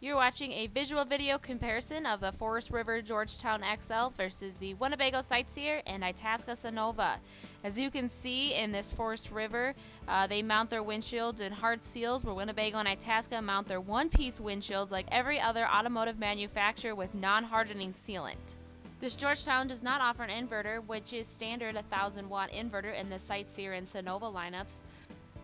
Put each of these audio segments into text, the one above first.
You're watching a visual video comparison of the Forest River Georgetown XL versus the Winnebago Sightseer and Itasca Sunova. As you can see in this Forest River, uh, they mount their windshields in hard seals where Winnebago and Itasca mount their one-piece windshields like every other automotive manufacturer with non-hardening sealant. This Georgetown does not offer an inverter, which is standard 1000 watt inverter in the Sightseer and Sunova lineups.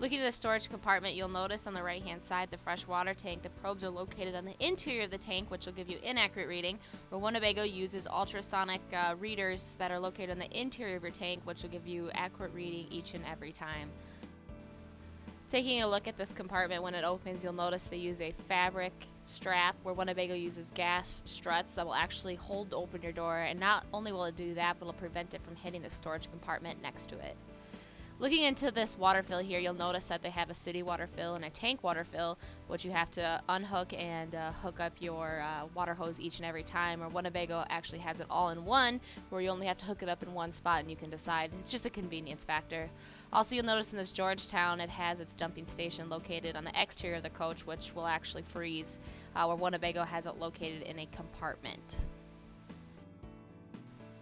Looking at the storage compartment, you'll notice on the right hand side the fresh water tank. The probes are located on the interior of the tank, which will give you inaccurate reading, where Winnebago uses ultrasonic uh, readers that are located on the interior of your tank, which will give you accurate reading each and every time. Taking a look at this compartment when it opens, you'll notice they use a fabric strap where Winnebago uses gas struts that will actually hold open your door and not only will it do that, but it'll prevent it from hitting the storage compartment next to it. Looking into this water fill here, you'll notice that they have a city water fill and a tank water fill, which you have to unhook and uh, hook up your uh, water hose each and every time. Or Winnebago actually has it all in one, where you only have to hook it up in one spot and you can decide. It's just a convenience factor. Also, you'll notice in this Georgetown, it has its dumping station located on the exterior of the coach, which will actually freeze, uh, where Winnebago has it located in a compartment.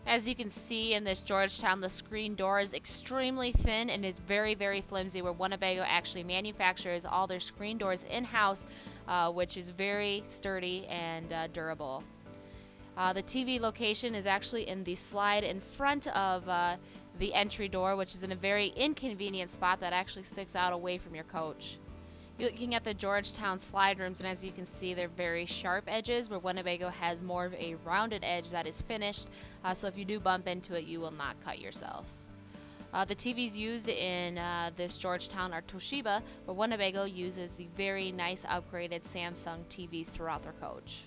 As you can see in this Georgetown, the screen door is extremely thin and is very, very flimsy, where Winnebago actually manufactures all their screen doors in-house, uh, which is very sturdy and uh, durable. Uh, the TV location is actually in the slide in front of uh, the entry door, which is in a very inconvenient spot that actually sticks out away from your coach. You're looking at the Georgetown slide rooms, and as you can see, they're very sharp edges, where Winnebago has more of a rounded edge that is finished, uh, so if you do bump into it, you will not cut yourself. Uh, the TVs used in uh, this Georgetown are Toshiba, but Winnebago uses the very nice upgraded Samsung TVs throughout their coach,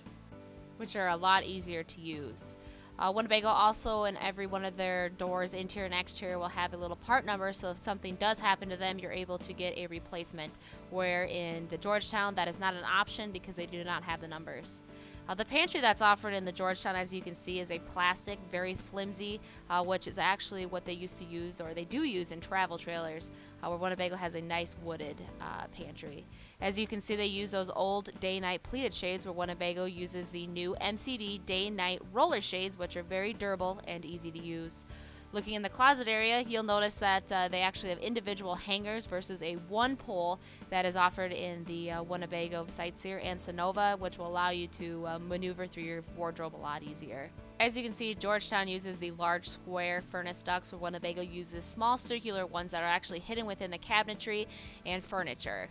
which are a lot easier to use. Uh, Winnebago also in every one of their doors, interior and exterior, will have a little part number. So if something does happen to them, you're able to get a replacement. Where in the Georgetown, that is not an option because they do not have the numbers. Uh, the pantry that's offered in the Georgetown, as you can see, is a plastic, very flimsy, uh, which is actually what they used to use, or they do use in travel trailers, uh, where Winnebago has a nice wooded uh, pantry. As you can see, they use those old day-night pleated shades, where Winnebago uses the new MCD day-night roller shades, which are very durable and easy to use. Looking in the closet area, you'll notice that uh, they actually have individual hangers versus a one pole that is offered in the uh, Winnebago Sightseer and Sunova, which will allow you to uh, maneuver through your wardrobe a lot easier. As you can see, Georgetown uses the large square furnace ducts, where Winnebago uses small circular ones that are actually hidden within the cabinetry and furniture.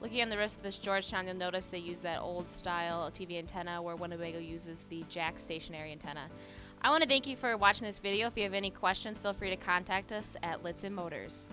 Looking on the rest of this Georgetown, you'll notice they use that old style TV antenna where Winnebago uses the jack stationary antenna. I want to thank you for watching this video. If you have any questions, feel free to contact us at Lichtsinn Motors.